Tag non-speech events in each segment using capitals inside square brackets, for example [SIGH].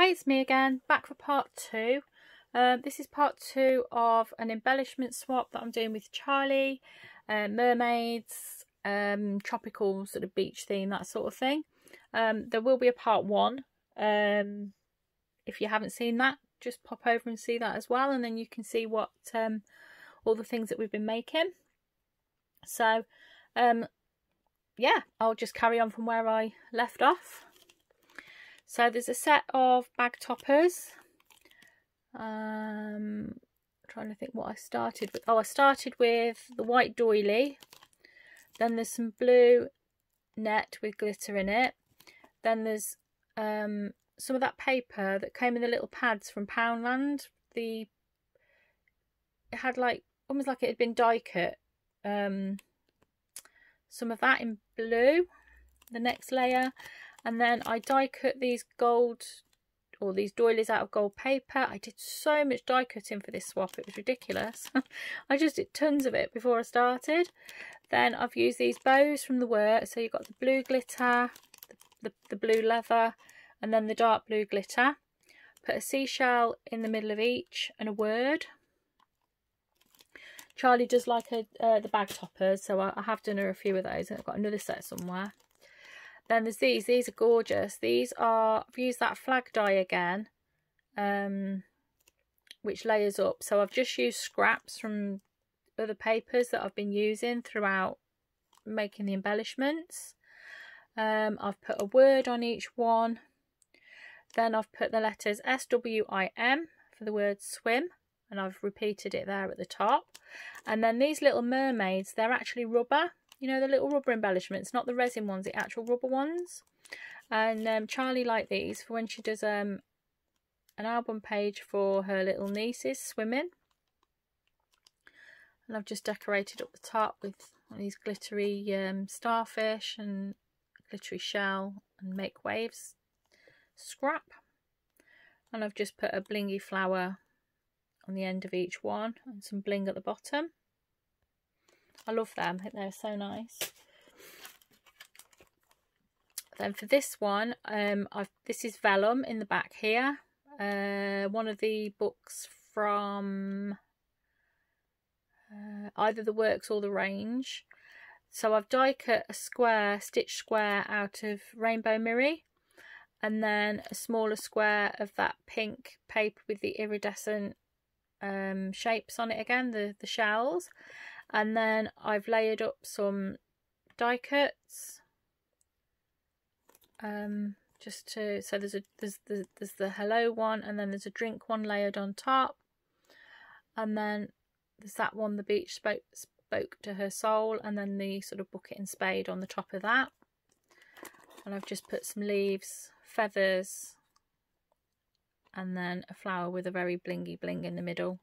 Hi, it's me again, back for part two. Um, this is part two of an embellishment swap that I'm doing with Charly, uh, mermaids, um, tropical sort of beach theme, that sort of thing. Um, there will be a part one. Um, if you haven't seen that, just pop over and see that as well, and then you can see what um, all the things that we've been making. So, um, yeah, I'll just carry on from where I left off. So there's a set of bag toppers. Um, trying to think what I started with. Oh, I started with the white doily. Then there's some blue net with glitter in it. Then there's um, some of that paper that came in the little pads from Poundland. The it had like almost like it had been die cut. Um, some of that in blue. The next layer, and then I die cut these gold or these doilies out of gold paper. I did so much die cutting for this swap, it was ridiculous. [LAUGHS] I just did tons of it before I started. Then I've used these bows from the work. So you've got the blue glitter, the, the, the blue leather, and then the dark blue glitter. Put a seashell in the middle of each and a word. Charly does like a, uh, the bag toppers, so I, I, have done her a few of those. I've got another set somewhere. Then there's these. These are gorgeous. These are, I've used that flag die again, um, which layers up. So I've just used scraps from other papers that I've been using throughout making the embellishments. Um, I've put a word on each one. Then I've put the letters S-W-I-M for the word swim and I've repeated it there at the top. And then these little mermaids, they're actually rubber. You know, the little rubber embellishments, not the resin ones, the actual rubber ones. And um, Charly liked these for when she does um, an album page for her little nieces swimming. And I've just decorated up the top with these glittery um, starfish and glittery shell and make waves scrap. And I've just put a blingy flower on the end of each one and some bling at the bottom. I love them, I think they're so nice. Then for this one, um, I've this is vellum in the back here. Uh, one of the books from uh, either the works or the range. So I've die cut a square, stitch square out of Rainbow Mirri and then a smaller square of that pink paper with the iridescent um, shapes on it again, the, the shells. And then I've layered up some die cuts. Um, just to, so there's a, there's the, there's the hello one and then there's a drink one layered on top. And then there's that one, the beach spoke, spoke to her soul and then the sort of bucket and spade on the top of that. And I've just put some leaves, feathers, and then a flower with a very blingy bling in the middle.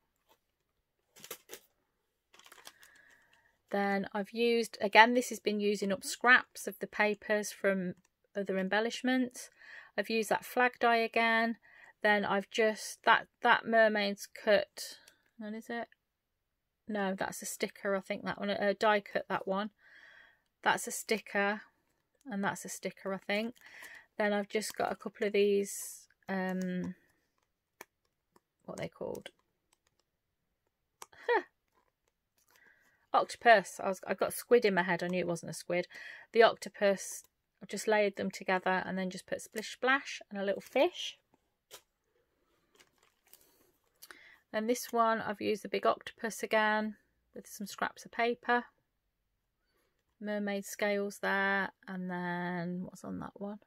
Then I've used, again this has been using up scraps of the papers from other embellishments. I've used that flag die again. Then I've just, that, that mermaid's cut, what is it? No, that's a sticker, I think that one, a die cut that one. That's a sticker, and that's a sticker, I think. Then I've just got a couple of these um, what are they called. Octopus. I was I got squid in my head. I knew it wasn't a squid. The octopus. I've just layered them together and then just put splish splash and a little fish. And this one I've used the big octopus again with some scraps of paper. Mermaid scales there and then what's on that one?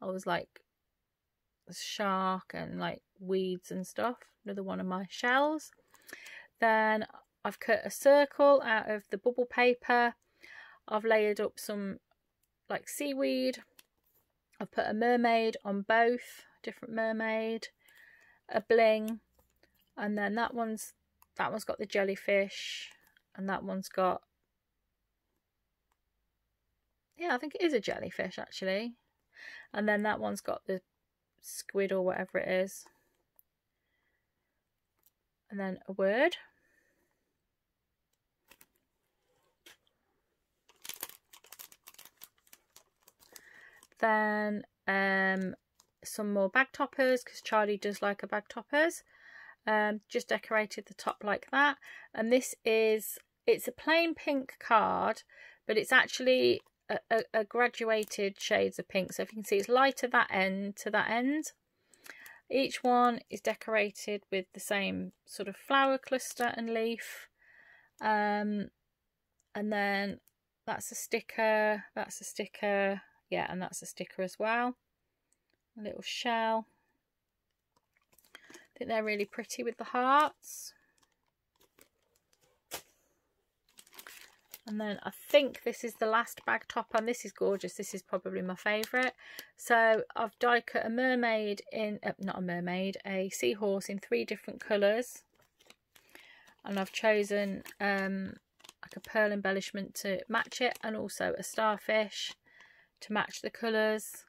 I was like shark and like weeds and stuff. Another one of my shells. Then I've cut a circle out of the bubble paper. I've layered up some like seaweed. I've put a mermaid on both, different mermaid, a bling, and then that one's that one's got the jellyfish, and that one's got yeah, I think it is a jellyfish actually. And then that one's got the squid or whatever it is. And then a word. Then um, some more bag toppers because Charly does like a bag toppers. Um, just decorated the top like that. And this is, it's a plain pink card, but it's actually a, a, a graduated shades of pink. So if you can see, it's lighter that end to that end. Each one is decorated with the same sort of flower cluster and leaf. Um, and then that's a sticker, that's a sticker, yeah, and that's a sticker as well. A little shell. I think they're really pretty with the hearts. And then I think this is the last bag top and this is gorgeous. This is probably my favourite. So I've die cut a mermaid in, uh, not a mermaid, a seahorse in three different colours. And I've chosen um, like a pearl embellishment to match it and also a starfish to match the colours.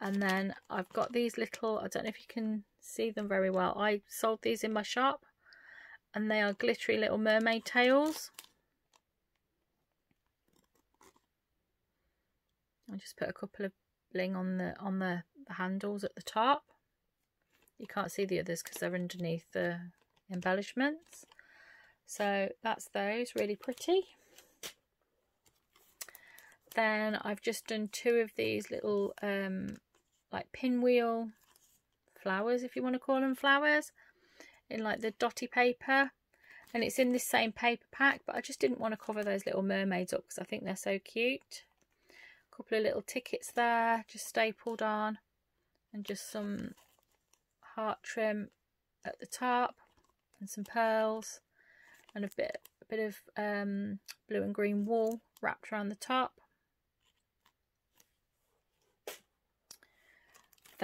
And then I've got these little, I don't know if you can see them very well. I sold these in my shop and they are glittery little mermaid tails. I just put a couple of bling on the on the, the handles at the top. You can't see the others because they're underneath the embellishments. So that's those, really pretty. Then I've just done two of these little um, like pinwheel flowers, if you want to call them flowers, in like the dotty paper. And it's in this same paper pack, but I just didn't want to cover those little mermaids up because I think they're so cute. A couple of little tickets there, just stapled on. And just some heart trim at the top. And some pearls. And a bit, a bit of um, blue and green wool wrapped around the top.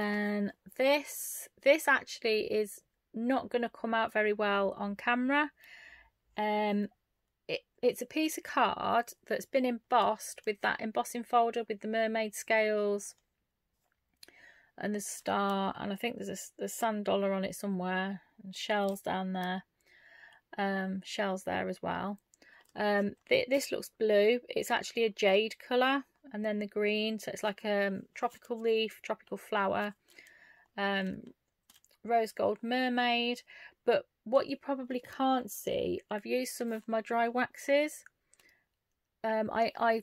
Then this, this actually is not going to come out very well on camera. Um, it, it's a piece of card that's been embossed with that embossing folder with the mermaid scales and the star and I think there's a, a sand dollar on it somewhere and shells down there um, shells there as well. Um, th this looks blue. It's actually a jade colour and then the green so it's like a um, tropical leaf tropical flower um, rose gold mermaid. But what you probably can't see I've used some of my dry waxes. Um, I, I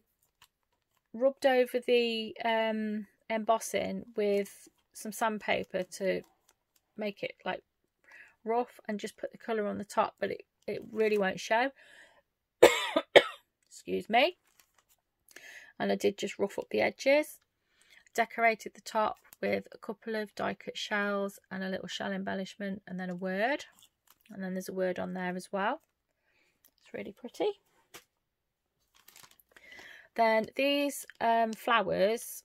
rubbed over the um, embossing with some sandpaper to make it like rough and just put the colour on the top but it, it really won't show. [COUGHS] Excuse me and I did just rough up the edges. Decorated the top with a couple of die cut shells and a little shell embellishment and then a word. And then there's a word on there as well. It's really pretty. Then these um, flowers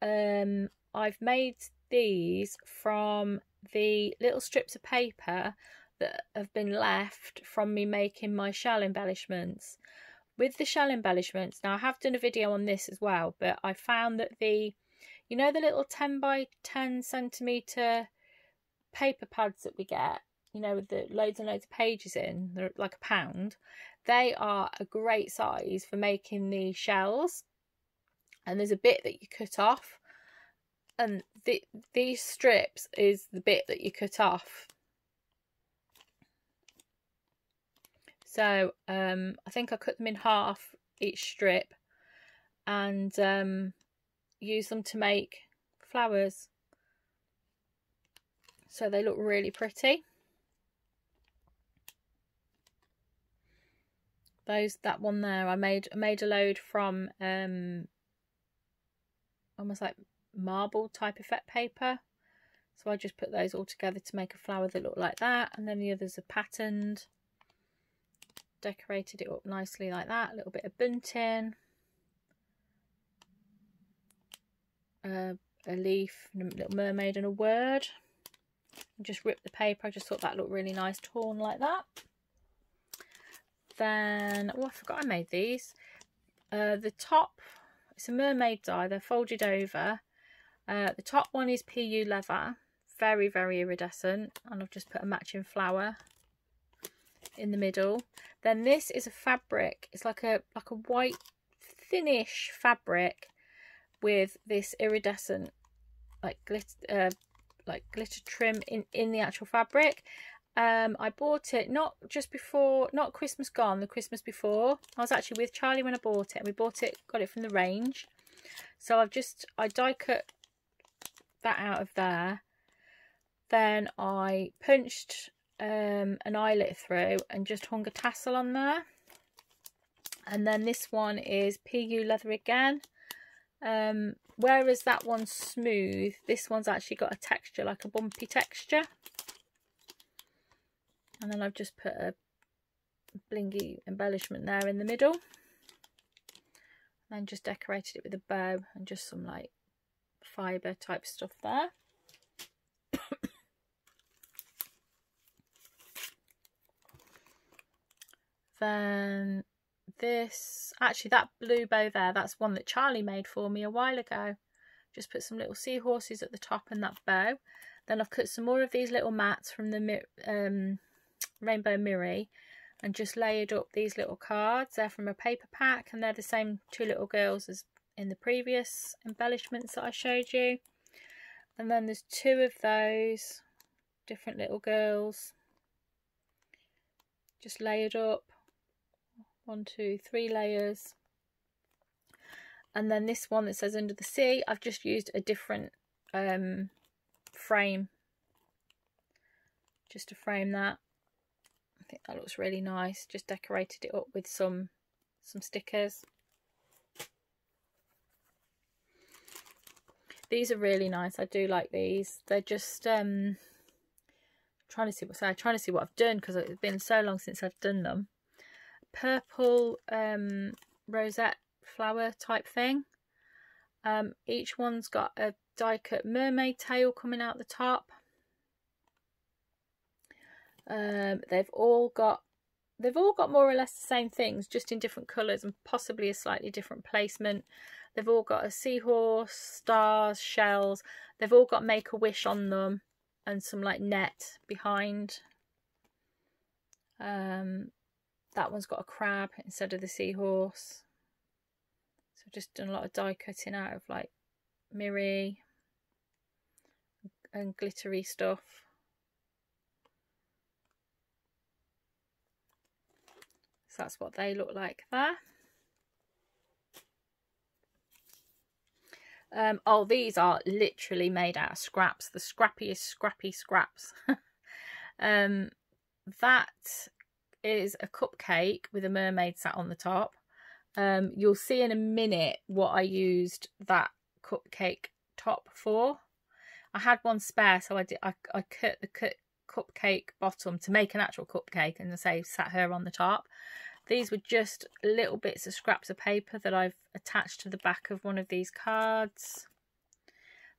um, I've made these from the little strips of paper that have been left from me making my shell embellishments with the shell embellishments now I have done a video on this as well but I found that the you know the little 10 by 10 centimeter paper pads that we get you know with the loads and loads of pages in they're like a pound they are a great size for making the shells. And there's a bit that you cut off and the, these strips is the bit that you cut off so um, I think I cut them in half each strip and um, use them to make flowers. So they look really pretty. Those that one there I made I made a load from um almost like marble type effect paper. So I just put those all together to make a flower that looked like that and then the others are patterned decorated it up nicely like that a little bit of bunting uh, a leaf a little mermaid and a word. And just rip the paper I just thought that looked really nice torn like that. Then oh I forgot I made these. Uh, the top it's a mermaid die they're folded over. Uh, the top one is PU leather very very iridescent and I've just put a matching flower in the middle then this is a fabric. It's like a like a white thinnish fabric with this iridescent like glitter uh, like glitter trim in in the actual fabric. Um i bought it not just before not christmas gone the christmas before. I was actually with charly when i bought it and we bought it got it from the range. So i've just i die cut that out of there. Then i punched um an eyelet through and just hung a tassel on there. And then this one is pu leather again. Um whereas that one's smooth? This one's actually got a texture like a bumpy texture. And then I've just put a blingy embellishment there in the middle. And just decorated it with a bow and just some like fibre type stuff there then this actually that blue bow there that's one that Charly made for me a while ago. Just put some little seahorses at the top and that bow. Then I've cut some more of these little mats from the um, Rainbow Mirri and just layered up these little cards. They're from a paper pack and they're the same two little girls as in the previous embellishments that I showed you. And then there's two of those different little girls. Just layered up one two three layers. And then this one that says under the sea I've just used a different um, frame. Just to frame that. I think that looks really nice. Just decorated it up with some some stickers. These are really nice. I do like these. They're just um trying to see what I'm trying to see what I've done because it's been so long since I've done them purple um, rosette flower type thing. Um, each one's got a die cut mermaid tail coming out the top. Um, they've all got they've all got more or less the same things, just in different colours and possibly a slightly different placement. They've all got a seahorse, stars, shells. They've all got Make a Wish on them and some like net behind. Um, that one's got a crab instead of the seahorse. So I've just done a lot of die cutting out of like Mirri and glittery stuff. So that's what they look like there. Um, oh, these are literally made out of scraps. The scrappiest scrappy scraps. [LAUGHS] um, that is a cupcake with a mermaid sat on the top. Um, you'll see in a minute what I used that cupcake top for. I had one spare, so I did. I, I cut the cut cupcake bottom to make an actual cupcake, and I say sat her on the top. These were just little bits of scraps of paper that I've attached to the back of one of these cards.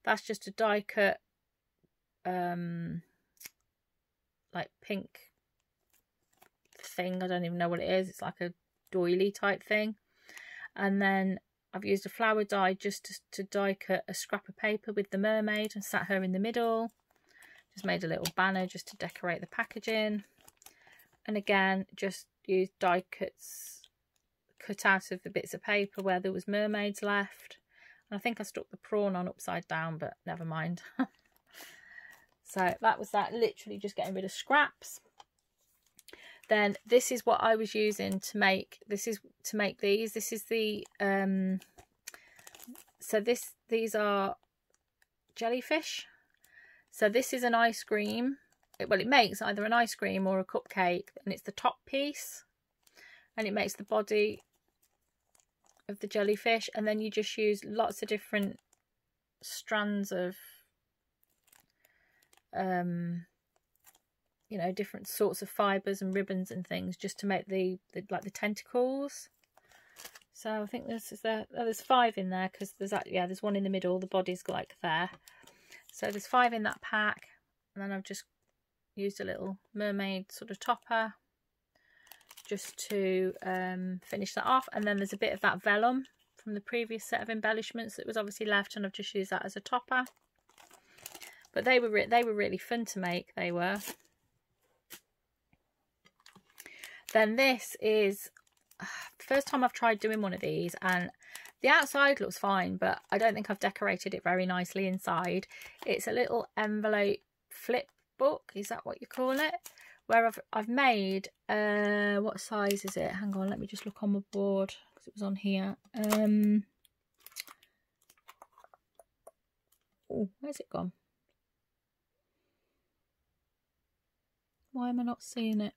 That's just a die cut, um, like pink thing. I don't even know what it is. It's like a doily type thing. And then I've used a flower die just to, to die cut a scrap of paper with the mermaid and sat her in the middle. Just made a little banner just to decorate the packaging. And again, just used die cuts cut out of the bits of paper where there was mermaids left. And I think I stuck the prawn on upside down, but never mind. [LAUGHS] so that was that, literally just getting rid of scraps then this is what I was using to make this is to make these. This is the um so this these are jellyfish. So this is an ice cream. Well it makes either an ice cream or a cupcake and it's the top piece and it makes the body of the jellyfish and then you just use lots of different strands of um you know different sorts of fibers and ribbons and things just to make the, the like the tentacles. So I think this is there oh, there's five in there because there's that yeah there's one in the middle the body's like there. So there's five in that pack and then I've just used a little mermaid sort of topper just to um, finish that off. And then there's a bit of that vellum from the previous set of embellishments that was obviously left and I've just used that as a topper. But they were they were really fun to make they were then this is [SIGHS] the first time I've tried doing one of these and The outside looks fine, but I don't think I've decorated it very nicely inside. It's a little envelope flip book, is that what you call it? Where I've, I've made, uh, what size is it? Hang on, let me just look on my board, because it was on here. Um, oh, where's it gone? Why am I not seeing it?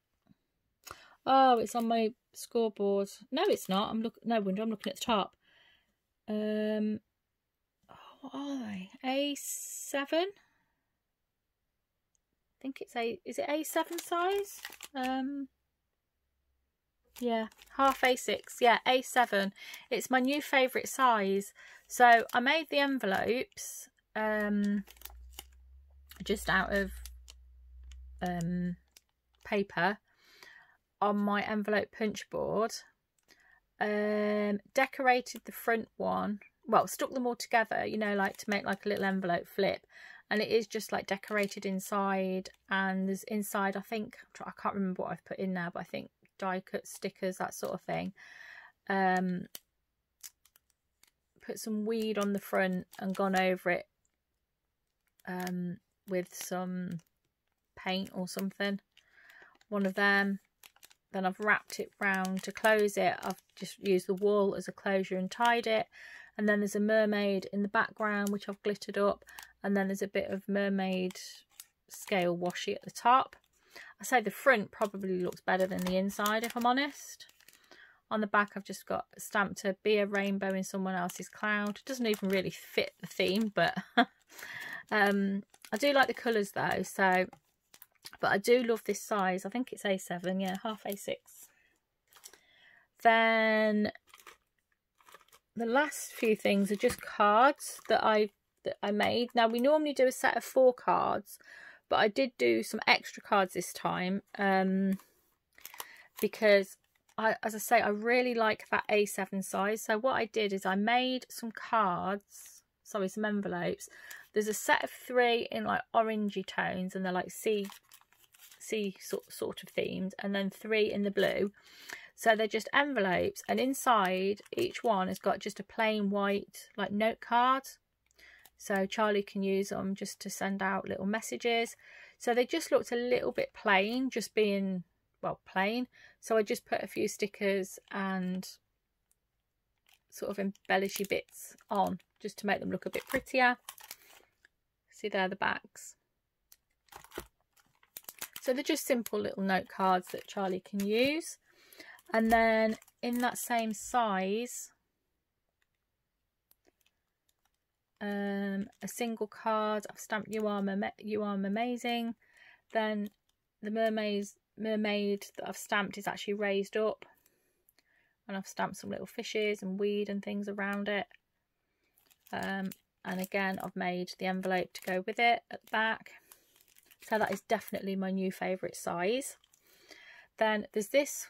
Oh, it's on my scoreboard. No, it's not. I'm looking. No, window. I'm looking at the top. Um, oh, what are they? A seven. I think it's a. Is it A seven size? Um. Yeah, half A6. Yeah, A7. It's my new favourite size. So I made the envelopes um, just out of um, paper on my envelope punch board. Um, decorated the front one, well, stuck them all together, you know, like to make like a little envelope flip. And it is just like decorated inside. And there's inside, I think, I can't remember what I've put in now, but I think die cut stickers, that sort of thing. Um, put some weed on the front and gone over it um, with some paint or something one of them then I've wrapped it round to close it. I've just used the wall as a closure and tied it. And then there's a mermaid in the background which I've glittered up. And then there's a bit of mermaid scale washi at the top. I say the front probably looks better than the inside if I'm honest. On the back I've just got stamped to be a rainbow in someone else's cloud. It doesn't even really fit the theme but [LAUGHS] um, I do like the colours though. So but I do love this size. I think it's A7, yeah, half A6. Then the last few things are just cards that I that I made. Now we normally do a set of four cards, but I did do some extra cards this time um, because I, as I say, I really like that A7 size. So what I did is I made some cards, sorry, some envelopes. There's a set of three in like orangey tones and they're like sea sea sort, sort of themed and then three in the blue. So they're just envelopes and inside each one has got just a plain white like note card. So Charly can use them just to send out little messages. So they just looked a little bit plain just being well plain. So I just put a few stickers and sort of embellishy bits on just to make them look a bit prettier. See there the backs so they're just simple little note cards that Charly can use. And then in that same size, um, a single card. I've stamped you are you are amazing. Then the mermaids mermaid that I've stamped is actually raised up, and I've stamped some little fishes and weed and things around it. Um, and again, I've made the envelope to go with it at the back. So that is definitely my new favourite size. Then there's this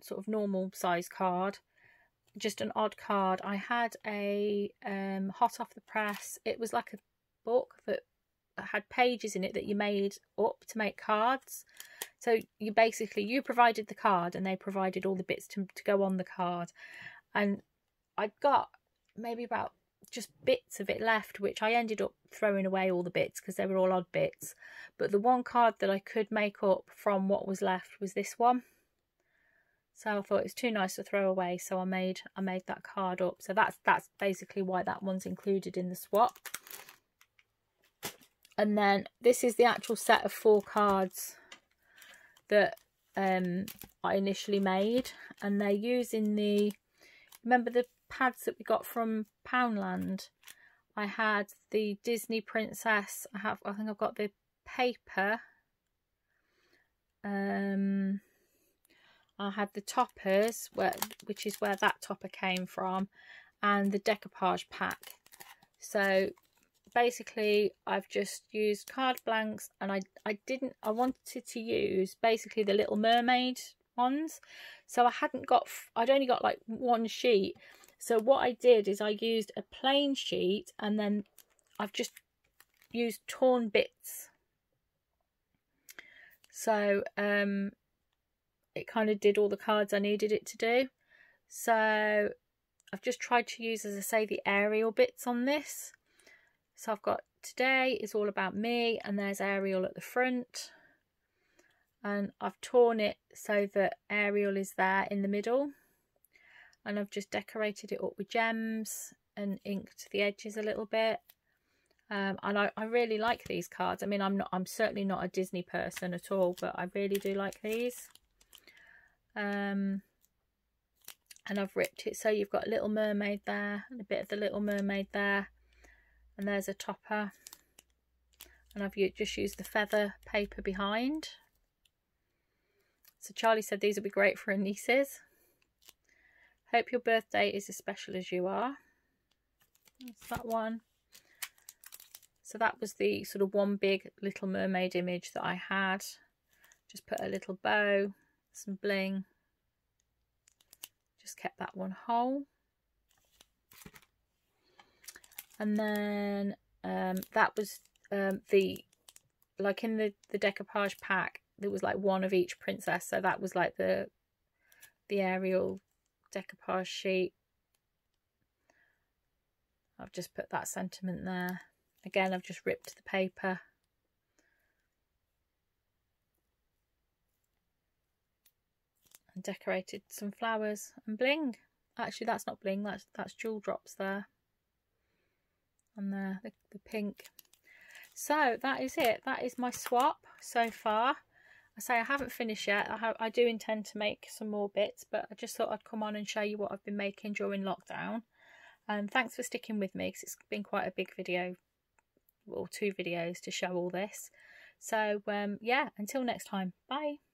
sort of normal size card, just an odd card. I had a um, hot off the press. It was like a book that had pages in it that you made up to make cards. So you basically, you provided the card and they provided all the bits to, to go on the card. And I got maybe about just bits of it left, which I ended up throwing away all the bits because they were all odd bits. But the one card that I could make up from what was left was this one. So I thought it was too nice to throw away, so I made I made that card up. So that's that's basically why that one's included in the swap. And then this is the actual set of four cards that um, I initially made, and they're using the remember the pads that we got from Poundland. I had the Disney Princess. I have. I think I've got the paper. Um, I had the toppers, where which is where that topper came from, and the decoupage pack. So basically I've just used card blanks and I, I didn't I wanted to use basically the little mermaid ones so I hadn't got I'd only got like one sheet so what I did is I used a plain sheet and then I've just used torn bits. So um, it kind of did all the cards I needed it to do. So I've just tried to use, as I say, the Ariel bits on this. So I've got today is all about me and there's Ariel at the front. And I've torn it so that Ariel is there in the middle. And I've just decorated it up with gems and inked the edges a little bit. Um, and I, I really like these cards. I mean, I'm not, I'm certainly not a Disney person at all, but I really do like these. Um, and I've ripped it so you've got a little mermaid there and a bit of the little mermaid there and there's a topper and I've just used the feather paper behind so Charly said these would be great for her nieces hope your birthday is as special as you are that's that one so that was the sort of one big little mermaid image that I had just put a little bow some bling just kept that one whole. And then um, that was um, the, like in the, the decoupage pack, there was like one of each princess. So that was like the, the Ariel decoupage sheet. I've just put that sentiment there. Again, I've just ripped the paper and decorated some flowers and bling. Actually, that's not bling, that's, that's jewel drops there. And the, the, the pink. So that is it. That is my swap so far. I say I haven't finished yet. I, I do intend to make some more bits, but I just thought I'd come on and show you what I've been making during lockdown. And um, thanks for sticking with me because it's been quite a big video, or two videos to show all this. So um, yeah, until next time, bye.